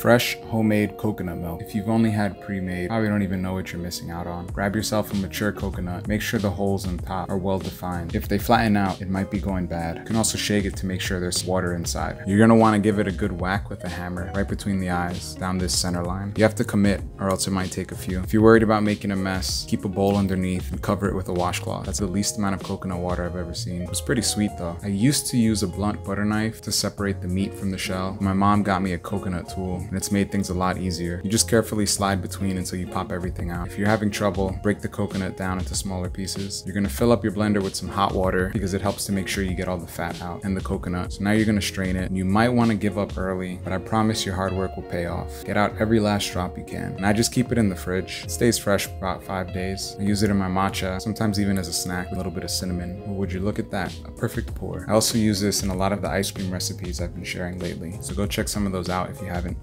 Fresh homemade coconut milk. If you've only had pre-made, probably don't even know what you're missing out on. Grab yourself a mature coconut. Make sure the holes in top are well defined. If they flatten out, it might be going bad. You can also shake it to make sure there's water inside. You're gonna wanna give it a good whack with a hammer right between the eyes, down this center line. You have to commit or else it might take a few. If you're worried about making a mess, keep a bowl underneath and cover it with a washcloth. That's the least amount of coconut water I've ever seen. It was pretty sweet though. I used to use a blunt butter knife to separate the meat from the shell. My mom got me a coconut tool and it's made things a lot easier. You just carefully slide between until you pop everything out. If you're having trouble, break the coconut down into smaller pieces. You're gonna fill up your blender with some hot water because it helps to make sure you get all the fat out and the coconut. So now you're gonna strain it. You might wanna give up early, but I promise your hard work will pay off. Get out every last drop you can. And I just keep it in the fridge. It stays fresh for about five days. I use it in my matcha, sometimes even as a snack, with a little bit of cinnamon. Well, would you look at that? A perfect pour. I also use this in a lot of the ice cream recipes I've been sharing lately. So go check some of those out if you haven't.